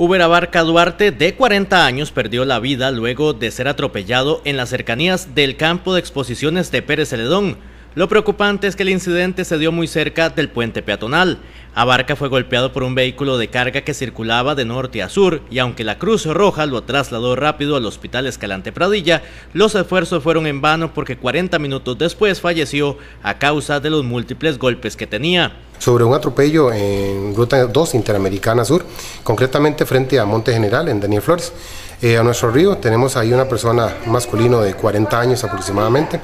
Uber Abarca Duarte, de 40 años, perdió la vida luego de ser atropellado en las cercanías del campo de exposiciones de Pérez Celedón. Lo preocupante es que el incidente se dio muy cerca del puente peatonal. Abarca fue golpeado por un vehículo de carga que circulaba de norte a sur y aunque la Cruz Roja lo trasladó rápido al Hospital Escalante Pradilla, los esfuerzos fueron en vano porque 40 minutos después falleció a causa de los múltiples golpes que tenía sobre un atropello en Ruta 2 Interamericana Sur, concretamente frente a Monte General, en Daniel Flores. Eh, a nuestro río tenemos ahí una persona masculino de 40 años aproximadamente.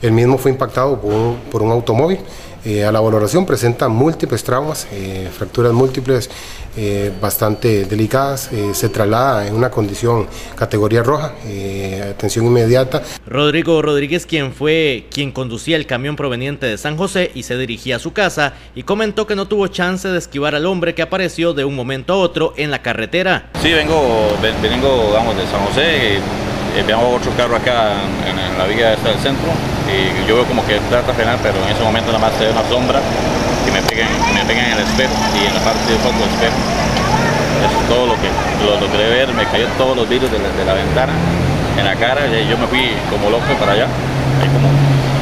El mismo fue impactado por un automóvil eh, a la valoración presenta múltiples traumas, eh, fracturas múltiples eh, bastante delicadas, se traslada en una condición categoría roja, atención inmediata. Rodrigo Rodríguez, quien fue quien conducía el camión proveniente de San José y se dirigía a su casa, y comentó que no tuvo chance de esquivar al hombre que apareció de un momento a otro en la carretera. Sí, vengo, vengo vamos, de San José, veamos otro carro acá en, la vía del centro y yo veo como que trata de frenar, pero en ese momento nada más se ve una sombra que me pega me pegan en el espejo y en la parte de fondo del espejo. Es todo lo que lo logré ver, me cayó todos los vidrios de la, ventana en la cara y yo me fui como loco para allá, hay como,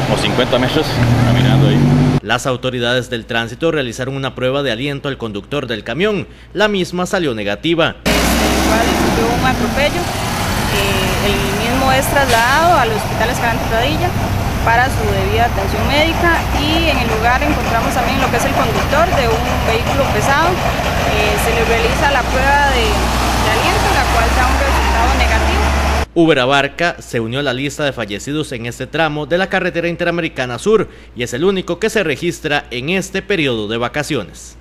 como 50 metros caminando ahí. Las autoridades del tránsito realizaron una prueba de aliento al conductor del camión. La misma salió negativa. un atropello eh, el mismo es trasladado al Hospital Escalante Pradilla para su debida atención médica y en el lugar encontramos también lo que es el conductor de un vehículo pesado. Eh, se le realiza la prueba de, de aliento, la cual da un resultado negativo. Uber Abarca se unió a la lista de fallecidos en este tramo de la carretera interamericana sur y es el único que se registra en este periodo de vacaciones.